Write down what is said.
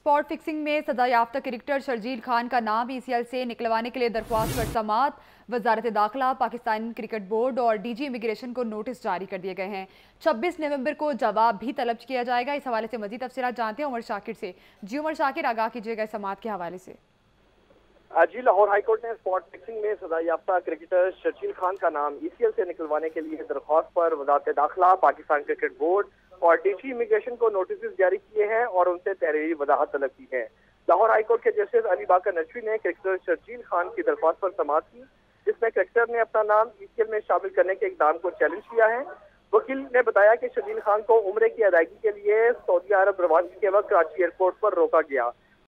Spot fixing में सजा याफ्ता क्रिकेटर शर्जील खान का नाम ईसीएल से निकलवाने के लिए दरख्वास्त पर समात वजारत दाखिला पाकिस्तान क्रिकेट बोर्ड और डीजी इमिग्रेशन को नोटिस जारी कर दिए गए हैं। 26 नवंबर को जवाब भी तलब किया जाएगा। इस हवाले से मजीद तफसीत जानते हैं उमर शाकिर से। जी उमर शाकिर, आगाह कीजिएगा इस समात के हवाले से। जी, लाहौर हाईकोर्ट ने स्पॉट फिक्सिंग में सजा याफ्ता क्रिकेटर शर्जील खान का नाम ईसीएल से निकलवाने के लिए दरख्वास्त पर वजारत दाखिला पाकिस्तान क्रिकेट बोर्ड और डीसी इमिग्रेशन को नोटिस जारी किए हैं और उनसे तहरीरी वजाहत तलब की है। लाहौर हाईकोर्ट के जस्टिस अली बाकर नजवी ने क्रिकेटर शर्जील खान की दरख्वास्त पर समाप्त की, जिसमें क्रिकेटर ने अपना नाम ईसीएल में शामिल करने के इकदाम को चैलेंज किया है। वकील ने बताया कि शर्जील खान को उम्र की अदायगी के लिए सऊदी अरब रवानगी के वक्त कराची एयरपोर्ट पर रोका गया।